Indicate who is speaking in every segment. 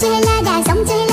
Speaker 1: chơi la đà sống chơi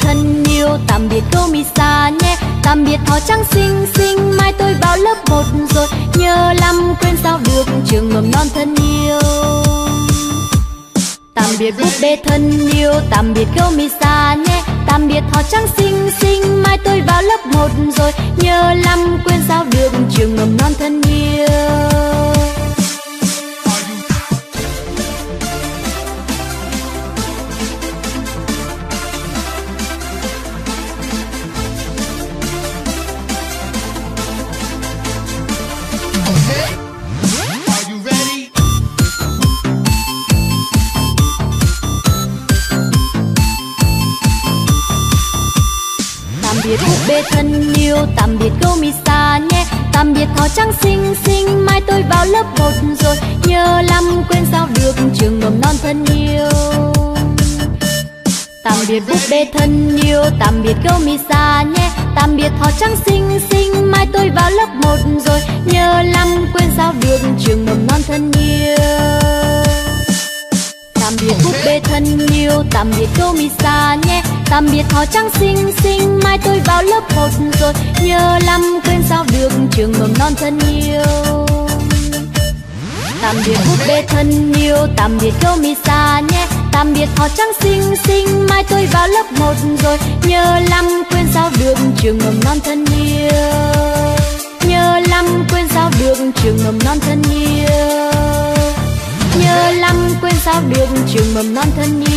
Speaker 1: thân yêu, tạm biệt cô mi xa nhé tạm biệt thỏ trắng xinh xinh, mai tôi vào lớp một rồi. Nhớ lắm, quên sao được trường mầm non thân yêu. Tạm biệt búp bê thân yêu, tạm biệt cô mi xa nhé tạm biệt thỏ trắng xinh xinh, mai tôi vào lớp một rồi. Nhớ lắm, quên sao được trường mầm non thân yêu. Thân yêu, tạm biệt cô mi xa nhé. Tạm biệt thỏ trắng xinh xinh, mai tôi vào lớp một rồi. Nhớ lắm, quên sao được trường mầm non thân yêu. Tạm biệt búp bê thân yêu, tạm biệt cô mi xa nhé. Tạm biệt thỏ trắng xinh xinh, mai tôi vào lớp một rồi. Nhớ lắm, quên sao được trường mầm non thân yêu. Tạm biệt búp bê thân yêu, tạm biệt cô mi xa nhé tạm biệt họ trắng xinh xinh mai tôi vào lớp một rồi. Nhớ lắm quên sao được trường mầm non thân yêu. Tạm biệt búp bê thân yêu, tạm biệt cô mi xa nhé. Tạm biệt họ trắng xinh xinh mai tôi vào lớp một rồi. Nhớ lắm quên sao được trường mầm non thân yêu. Nhớ lắm quên sao được trường mầm non thân yêu. Nhớ lắm quên sao được trường mầm non thân yêu.